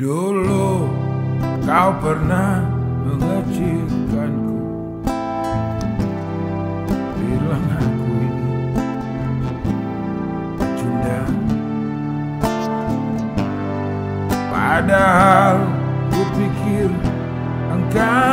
Dulu kau pernah mengecilkanku. Bilang aku ini pecundang Padahal ku pikir engkau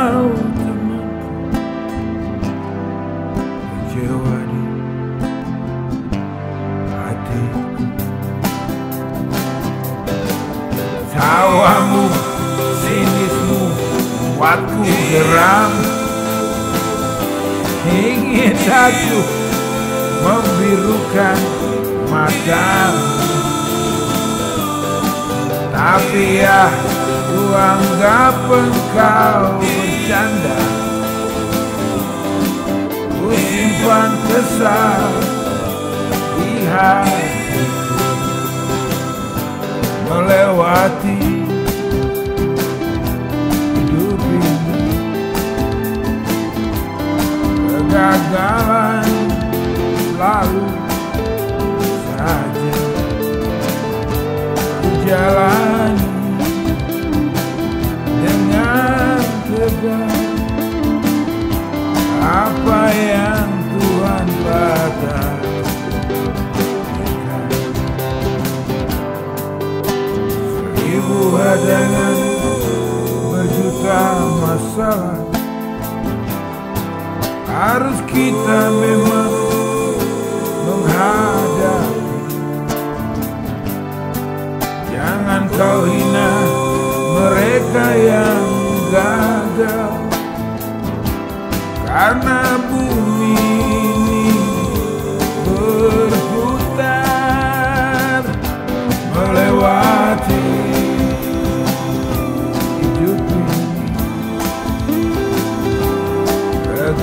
membuatku geram Ingin aku membirukan matamu. Tapi ya ku anggap engkau bercanda. Ku simpan kesal di hatiku. Melewati tegar apa yang Tuhan batas Seribu hadangan berjuta masalah. Harus kita memang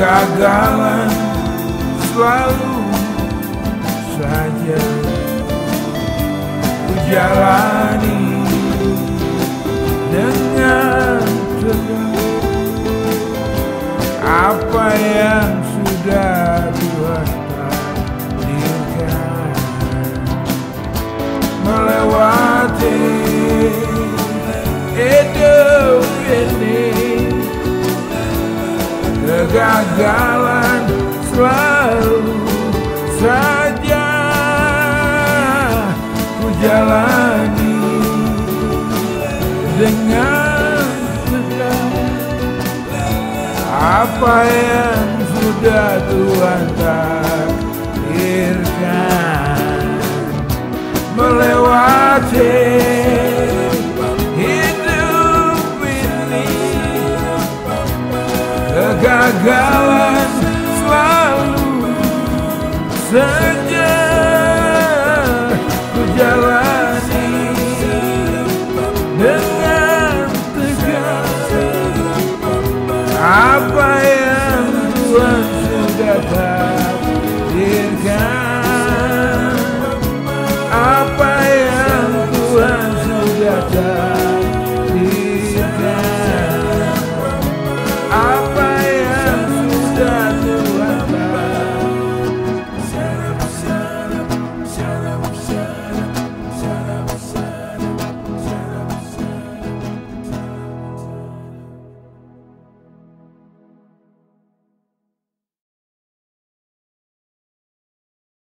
kegagalan selalu saja. Ku jalani kegagalan selalu saja ku jalani dengan tegar apa yang sudah Tuhan takdirkan kegagalan selalu saja